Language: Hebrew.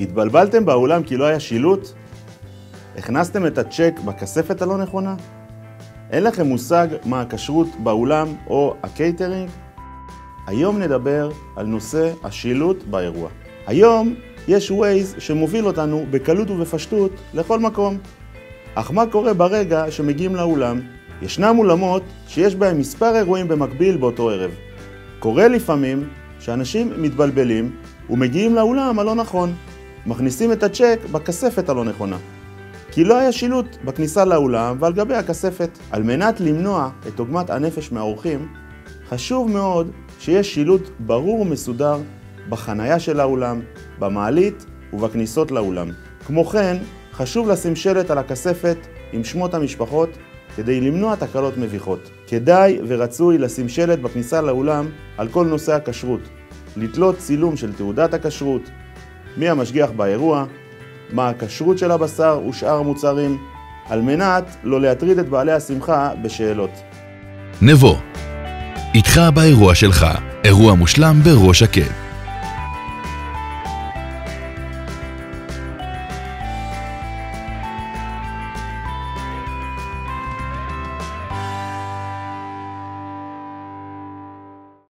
התבלבלתם באולם כי לא היה שילוט? הכנסתם את הצ'ק בכספת הלא נכונה? אין לכם מושג מה הכשרות באולם או הקייטרינג? היום נדבר על נושא השילוט באירוע. היום יש ווייז שמוביל אותנו בקלות ובפשטות לכל מקום. אך מה קורה ברגע שמגיעים לאולם? ישנם אולמות שיש בהם מספר אירועים במקביל באותו ערב. קורה לפעמים שאנשים מתבלבלים ומגיעים לאולם הלא נכון, מכניסים את הצ'ק בכספת הלא נכונה. כי לא היה שילוט בכניסה לאולם ועל גבי הכספת. על מנת למנוע את עוגמת הנפש מהאורחים, חשוב מאוד שיש שילוט ברור ומסודר בחנייה של האולם, במעלית ובכניסות לאולם. כמו כן, חשוב לשים שלט על הכספת עם שמות המשפחות כדי למנוע תקלות מביכות. כדאי ורצוי לשים שלט בכניסה לאולם על כל נושא הכשרות, לתלות צילום של תעודת הכשרות, מי המשגיח באירוע, מה הכשרות של הבשר ושאר המוצרים, על מנת לא להטריד את בעלי השמחה בשאלות. נבו, איתך באירוע שלך, אירוע מושלם בראש שקט.